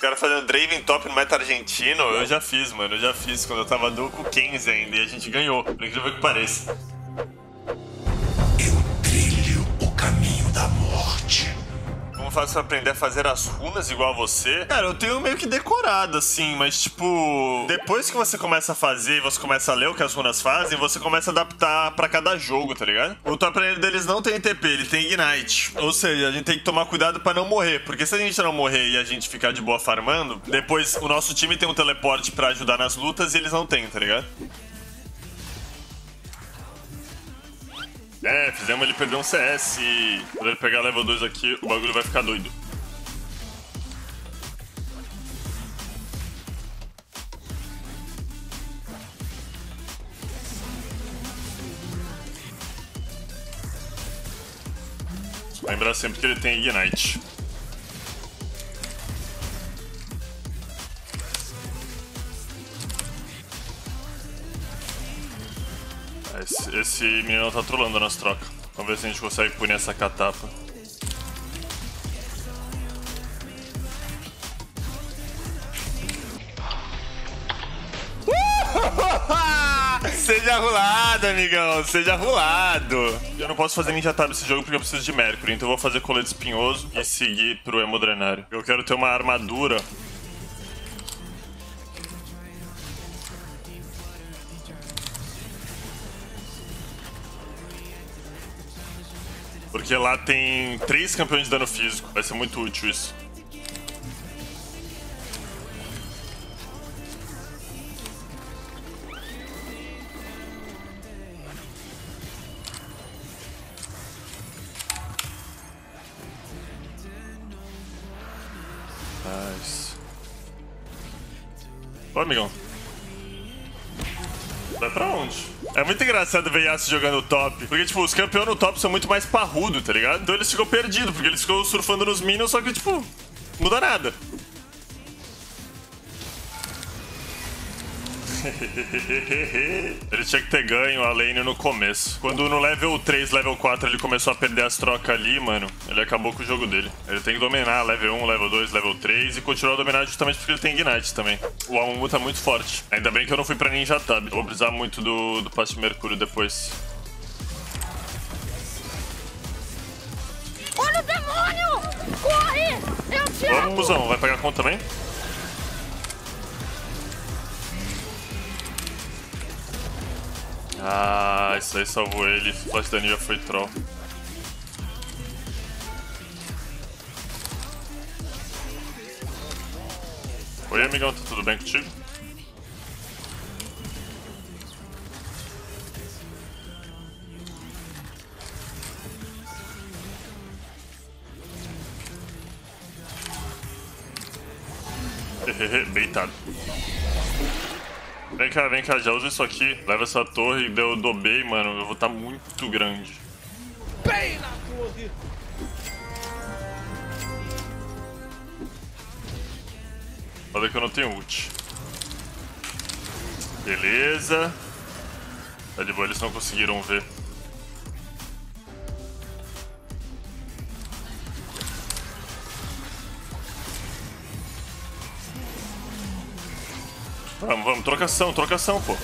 Os caras fazendo Draven top no meta argentino, eu já fiz, mano. Eu já fiz quando eu tava do com o Kenzie ainda e a gente ganhou. Por incrível que pareça. Como pra aprender a fazer as runas igual a você? Cara, eu tenho meio que decorado, assim, mas tipo. Depois que você começa a fazer e você começa a ler o que as runas fazem, você começa a adaptar pra cada jogo, tá ligado? O top deles não tem TP, ele tem Ignite. Ou seja, a gente tem que tomar cuidado pra não morrer. Porque se a gente não morrer e a gente ficar de boa farmando, depois o nosso time tem um teleporte pra ajudar nas lutas e eles não têm, tá ligado? É, fizemos ele perder um CS. Quando ele pegar level 2 aqui, o bagulho vai ficar doido. Lembrar sempre que ele tem Ignite. Esse, esse menino tá trolando nas trocas. Vamos ver se a gente consegue punir essa catapa. Seja rolado, amigão. Seja rolado. Eu não posso fazer ninja tab nesse jogo porque eu preciso de Mercury. Então eu vou fazer colete espinhoso e seguir pro hemodrenário. Eu quero ter uma armadura Porque lá tem três campeões de dano físico. Vai ser muito útil isso. Nice. Ô, amigão. Vai pra onde? É muito engraçado ver Yasuo jogando top. Porque, tipo, os campeões no top são muito mais parrudo, tá ligado? Então eles ficam perdidos, porque eles ficam surfando nos minions, só que, tipo, muda nada. ele tinha que ter ganho a lane no começo. Quando no level 3, level 4 ele começou a perder as trocas ali, mano, ele acabou com o jogo dele. Ele tem que dominar level 1, level 2, level 3 e continuar a dominar justamente porque ele tem Ignite também. O Amumu tá muito forte. Ainda bem que eu não fui pra Ninja Tab. Vou precisar muito do, do passe de Mercúrio depois. Olha o demônio! Corre! Eu te Vamos, musão. Vai pegar conta também? Ah, isso aí salvou ele. O flash Dani já foi troll. Oi, amigão, tá tudo bem contigo? Beitado. Vem cá, vem cá, já usa isso aqui. Leva essa torre e deu dobei, mano. Eu vou estar tá muito grande. Bem na torre! Olha que eu não tenho ult. Beleza. Tá de boa, eles não conseguiram ver. Vamos, vamos, trocação, trocação, pô.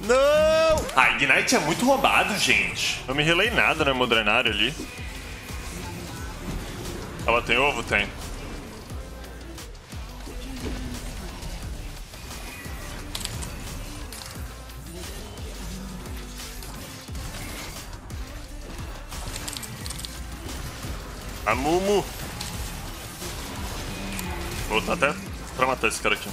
Não! Ah, Ignite é muito roubado, gente. Eu me relei nada no Modrenário ali. Ela tem ovo? Tem. A Mumu. Vou até pra matar esse cara aqui.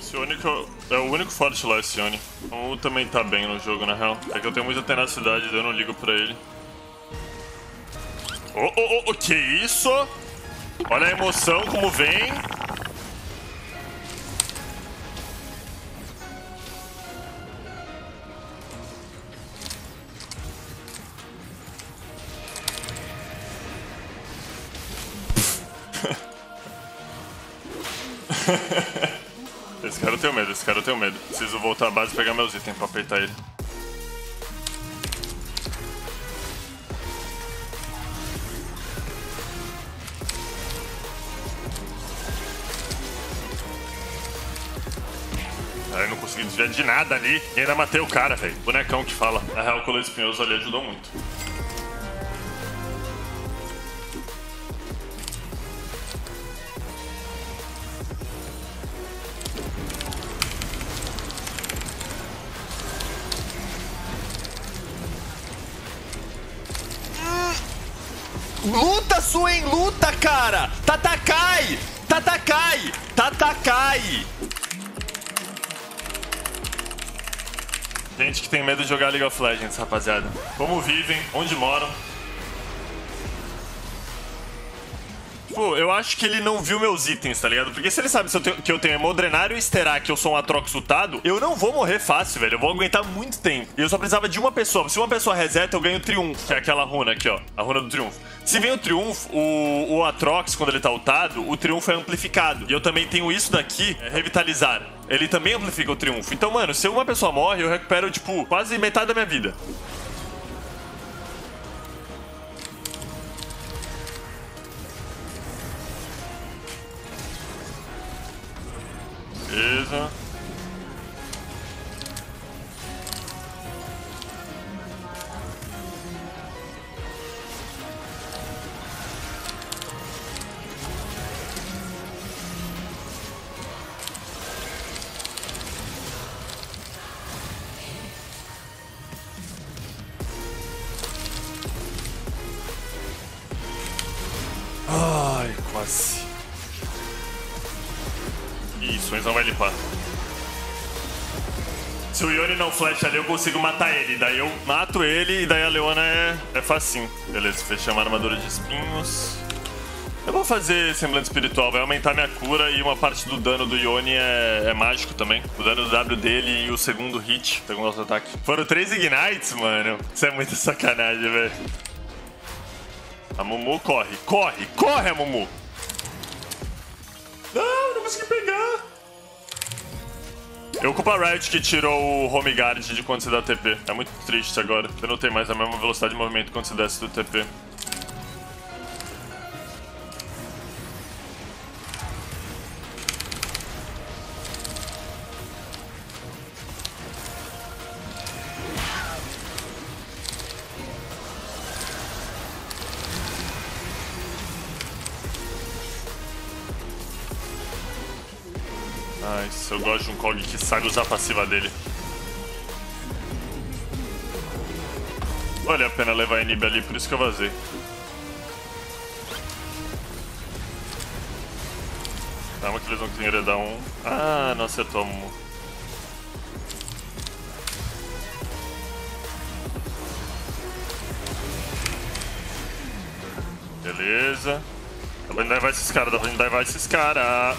Esse único é o único forte lá, esse Oni. O também tá bem no jogo, na real. É que eu tenho muita tenacidade, eu não ligo pra ele. Oh, oh, oh, que isso? Olha a emoção como vem. esse cara eu tenho medo, esse cara eu tenho medo. Preciso voltar à base e pegar meus itens pra apertar ele. Ah, eu não consegui desviar de nada ali. E ainda matei o cara, velho. Bonecão que fala. Na real, o coelho espinhoso ali ajudou muito. Luta, Suen, luta, cara! Tatakai! Tatakai! Tatakai! Gente que tem medo de jogar League of Legends, rapaziada. Como vivem, onde moram. Pô, eu acho que ele não viu meus itens, tá ligado? Porque se ele sabe se eu tenho- que eu tenho Hemodrenário e Esterar, que eu sou um Atrox ultado, eu não vou morrer fácil, velho. Eu vou aguentar muito tempo. E eu só precisava de uma pessoa. Se uma pessoa reseta, eu ganho Triunfo, que é aquela runa aqui, ó. A runa do Triunfo. Se vem o Triunfo, o, o Atrox, quando ele tá ultado, o Triunfo é amplificado. E eu também tenho isso daqui, é Revitalizar. Ele também amplifica o Triunfo. Então, mano, se uma pessoa morre, eu recupero, tipo, quase metade da minha vida. Beleza. Isso, o Enzão vai limpar. Se o Yoni não flash ali, eu consigo matar ele. Daí eu mato ele e daí a Leona é, é facinho. Beleza, fechamos a armadura de espinhos. Eu vou fazer semblante espiritual, vai aumentar minha cura e uma parte do dano do Yoni é, é mágico também. O dano do W dele e o segundo hit, segundo auto-ataque. Foram três Ignites, mano. Isso é muita sacanagem, velho. A Mumu corre, corre, corre, a Mumu! Não, não consegui pegar! Eu culpo a Riot que tirou o home guard de quando você dá TP. É muito triste agora. Você não tem mais a mesma velocidade de movimento quando você desce do TP. Nice, eu gosto de um Kog que sabe usar a passiva dele. Vale a pena levar a Inib ali, por isso que eu vazei. Calma que eles vão querer dar um. Ah, não acertou Mumu. Beleza. Pra levar esses caras, dá pra levar esses caras.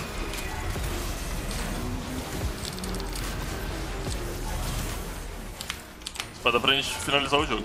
Espada pra gente finalizar o jogo.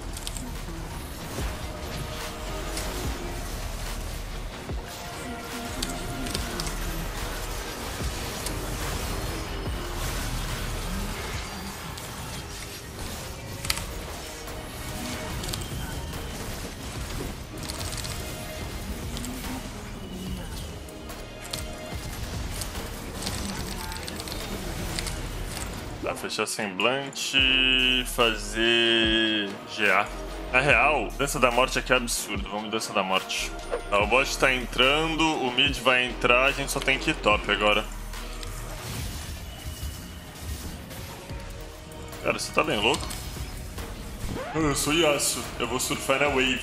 Fechar semblante, fazer GA. Na real, dança da morte aqui é absurdo. Vamos dança da morte. Tá, o bot tá entrando, o mid vai entrar, a gente só tem que ir top agora. Cara, você tá bem louco? Eu sou Yasuo, eu vou surfar na wave.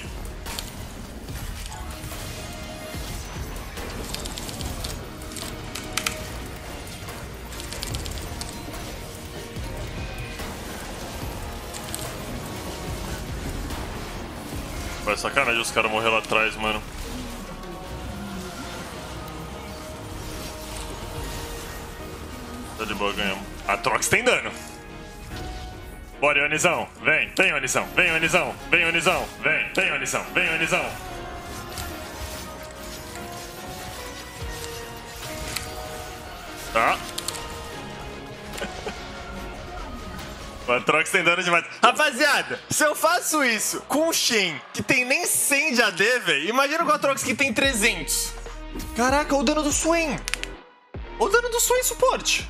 Sacanagem os caras morrer lá atrás, mano. Tá de boa, ganhamos. A Trox tem dano. Bora, Ionizão. Vem, vem, Ionizão. Vem, Ionizão. Vem, Ionizão. Vem, vem, Ionizão. Vem, Ionizão. Tá. O Atrox tem dano demais. Rapaziada, se eu faço isso com o Shen, que tem nem 100 de AD, velho, imagina com o Atrox que tem 300. Caraca, o dano do Swain. O dano do Swain suporte.